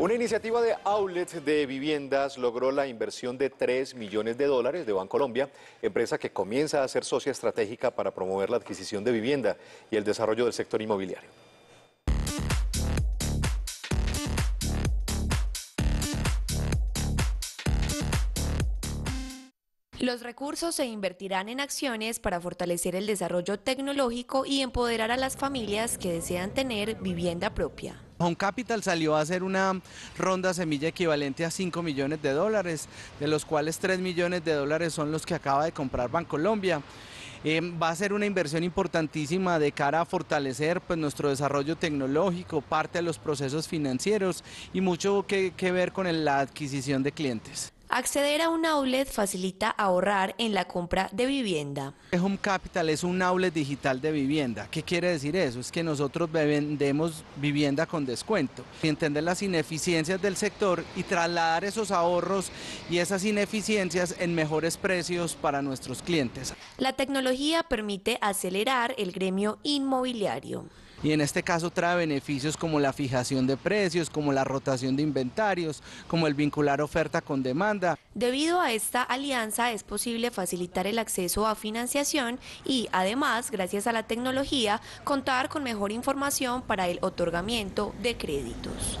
Una iniciativa de outlet de viviendas logró la inversión de 3 millones de dólares de Bancolombia, empresa que comienza a ser socia estratégica para promover la adquisición de vivienda y el desarrollo del sector inmobiliario. Los recursos se invertirán en acciones para fortalecer el desarrollo tecnológico y empoderar a las familias que desean tener vivienda propia. Home Capital salió a hacer una ronda semilla equivalente a 5 millones de dólares, de los cuales 3 millones de dólares son los que acaba de comprar Bancolombia. Eh, va a ser una inversión importantísima de cara a fortalecer pues, nuestro desarrollo tecnológico, parte de los procesos financieros y mucho que, que ver con la adquisición de clientes. Acceder a un outlet facilita ahorrar en la compra de vivienda. Home Capital es un outlet digital de vivienda. ¿Qué quiere decir eso? Es que nosotros vendemos vivienda con descuento. Y entender las ineficiencias del sector y trasladar esos ahorros y esas ineficiencias en mejores precios para nuestros clientes. La tecnología permite acelerar el gremio inmobiliario y en este caso trae beneficios como la fijación de precios, como la rotación de inventarios, como el vincular oferta con demanda. Debido a esta alianza es posible facilitar el acceso a financiación y además, gracias a la tecnología, contar con mejor información para el otorgamiento de créditos.